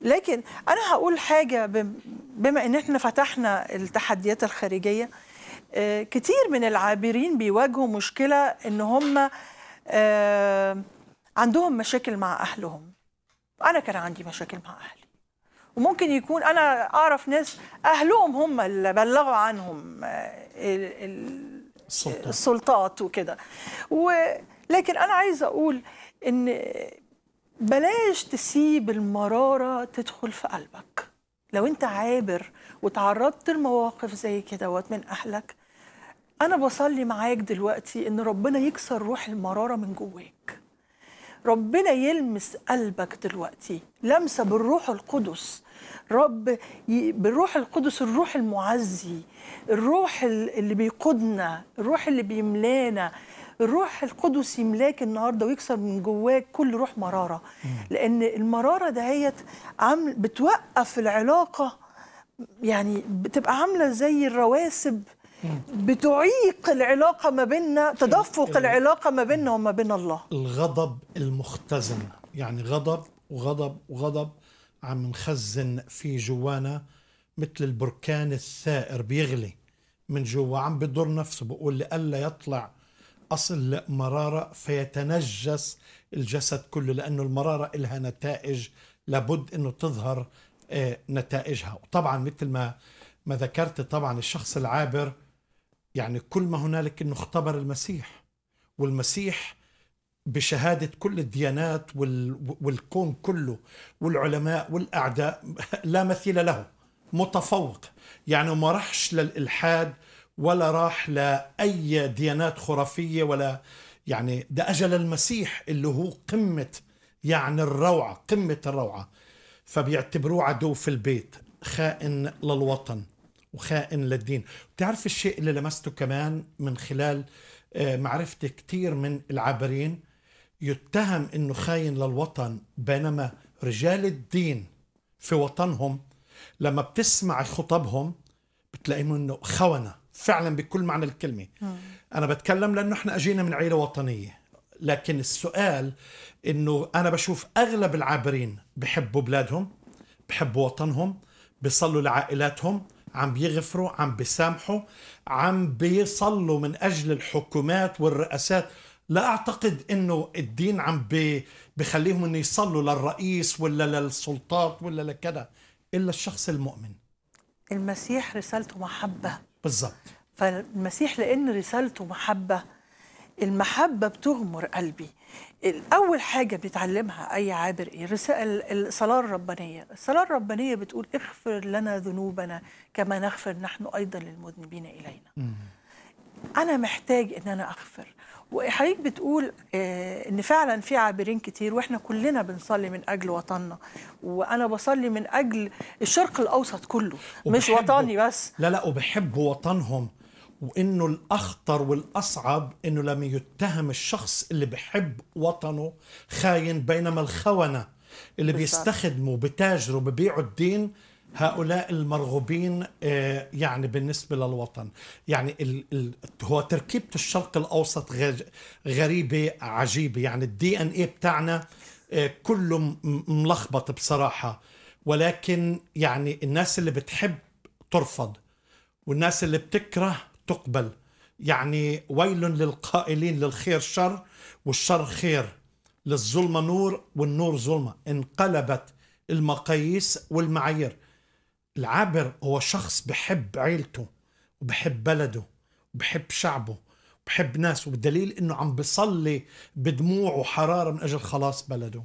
لكن أنا هقول حاجة بم- بما إن إحنا فتحنا التحديات الخارجية آه، كتير من العابرين بيواجهوا مشكلة إن هم آه، عندهم مشاكل مع أهلهم. أنا كان عندي مشاكل مع أهلي. وممكن يكون أنا أعرف ناس أهلهم هم اللي بلغوا عنهم آه، السلطات وكده. ولكن أنا عايزة أقول إن بلاش تسيب المرارة تدخل في قلبك. لو انت عابر وتعرضت لمواقف زي كده من أهلك أنا بصلي معاك دلوقتي إن ربنا يكسر روح المرارة من جواك. ربنا يلمس قلبك دلوقتي لمسة بالروح القدس. رب ي... بالروح القدس الروح المعزي الروح ال- اللي بيقودنا الروح اللي بيملانا. الروح القدس يملاك النهارده ويكسر من جواك كل روح مراره. لأن المراره دهيت عم بتوقف العلاقة يعني بتبقى عاملة زي الرواسب. بتعيق العلاقة ما بيننا تدفق العلاقة ما بيننا وما بين الله. الغضب المختزن. يعني غضب وغضب وغضب عم نخزن في جوانا مثل البركان الثائر بيغلي من جوا عم بضر نفسه بقول لألا يطلع أصل مرارة فيتنجس الجسد كله لأنه المرارة إلها نتائج لابد أنه تظهر آه، نتائجها. وطبعا مثل ما ما ذكرت طبعا الشخص العابر يعني كل ما هنالك أنه اختبر المسيح والمسيح بشهادة كل الديانات وال- والكون كله والعلماء والأعداء لا مثيل له متفوق. يعني ما راحش للإلحاد ولا راح لأي ديانات خرافية ولا يعني ده أجل المسيح اللي هو قمة يعني الروعة قمة الروعة. فبيعتبروه عدو في البيت خائن للوطن وخائن للدين. تعرف الشيء اللي لمسته كمان من خلال آه، معرفتي كتير من العابرين؟ يتهم إنه خاين للوطن بينما رجال الدين في وطنهم لما بتسمع خطبهم بتلاقيهم إنه خونة. فعلا بكل معنى الكلمة. أنا بتكلم لأنه إحنا أجينا من عيلة وطنية. لكن السؤال إنه أنا بشوف أغلب العابرين بحبوا بلادهم بحبوا وطنهم بيصلوا لعائلاتهم عم بيغفروا عم بيسامحوا عم بيصلوا من أجل الحكومات والرئاسات. لا أعتقد إنه الدين عم بخليهم إنه يصلوا للرئيس ولا للسلطات ولا لكذا إلا الشخص المؤمن. المسيح رسالته محبة. بالضبط. فالمسيح لأن رسالته محبة المحبة بتغمر قلبي. الأول حاجة بيتعلمها أي عابر إيه؟ رسائل الصلاة الربانية. الصلاة الربانية بتقول اغفر لنا ذنوبنا كما نغفر نحن أيضا للمذنبين إلينا. أنا محتاج إن أنا أغفر. وحضرتك بتقول آه، إن فعلا في عابرين كتير وإحنا كلنا بنصلي من أجل وطننا. وأنا بصلي من أجل الشرق الأوسط كله مش وطني بس. لا لا وبحبوا وطنهم وإنه الأخطر والأصعب إنه لما يتهم الشخص اللي بحب وطنه خاين بينما الخونة اللي بالظبط. بيستخدموا بتاجروا ببيعوا الدين هؤلاء المرغوبين آه، يعني بالنسبة للوطن. يعني هو تركيبة الشرق الأوسط غريبة عجيبة. يعني الدي إن إيه بتاعنا آه، كله ملخبط بصراحة. ولكن يعني الناس اللي بتحب ترفض والناس اللي بتكره تقبل. يعني ويل للقائلين للخير شر والشر خير. للظلمة نور والنور ظلمة. انقلبت المقاييس والمعايير. العابر هو شخص بحب عيلته وبحب بلده وبحب شعبه وبحب ناسه بالدليل إنه عم بيصلي بدموع وحرارة من أجل خلاص بلده.